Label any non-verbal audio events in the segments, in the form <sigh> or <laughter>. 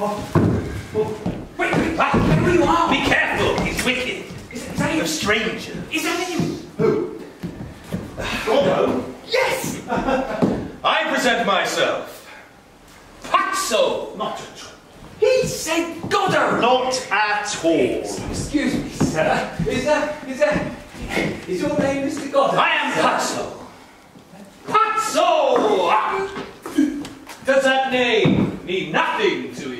Wait, wait, where you are? Be careful, he's wicked. Is, is that you? A stranger. Is that you? Who? Godot? Yes! I present myself. Pozzo! Not at all. He said Godot! Not at all. Excuse me, sir. Is that, is that, is your name Mr. Godot? I am Pozzo. Pozzo! Does that name mean nothing to you?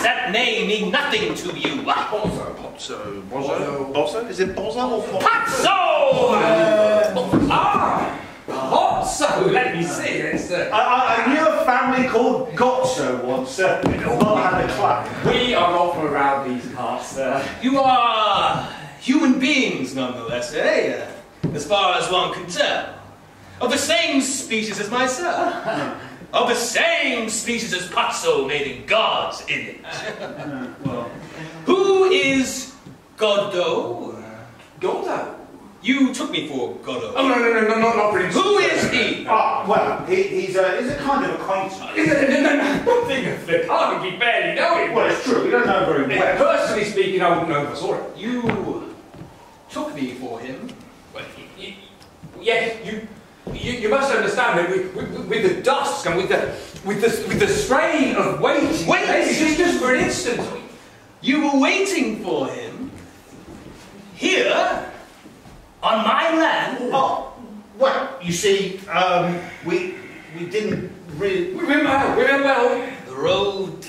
Does that name mean nothing to you? Bozo. Bozo. Bozo? Bozo? Is it Bozo or Bozo? Pozzo! Ah! Hot let me see. It's, uh, I, I, I knew a family called Gozzo once. Uh, not had a clap. we are not from around these parts, sir. You are human beings, nonetheless, eh? As far as one can tell. Of the same species as myself. <laughs> Of the same species as Pozzo made in God's image. <laughs> Well, Who is Godot? Godot? You took me for Godot. Oh, no, no, no, no, not, not for instance. Who is he? ah, well, he, he's, a, he's a kind of acquaintance. No, no, no, one thing of the Carnegie barely know him. Well, it's true. We don't know very Well, personally speaking, I wouldn't know if I saw him. You took me for him. Well, y- y- yes, you, you, you must understand that with, with, with the dusk and with the, with the, with the strain of waiting. Wait! Maybe just, just for an instant. You were waiting for him here on my land. Oh, well, you see, um, we we didn't really. Remember, went well, we went well. The road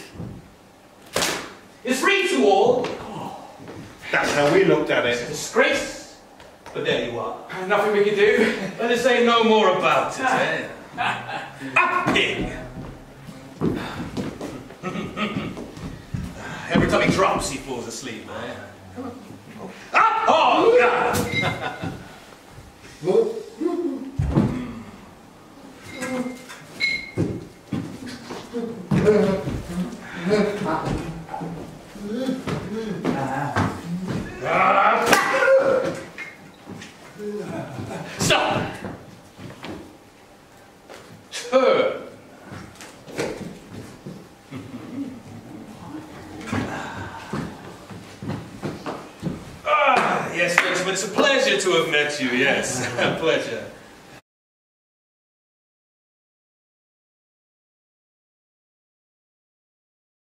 is free to all. That's how we looked at It's a it. disgrace, but there you are. Nothing we can do. Let us say no more about it, eh? Up, pig! Every time he drops, he falls asleep, eh? Up, oh, God! Stop! Yes, gentlemen, it's a pleasure to have met you, yes. <laughs> a pleasure.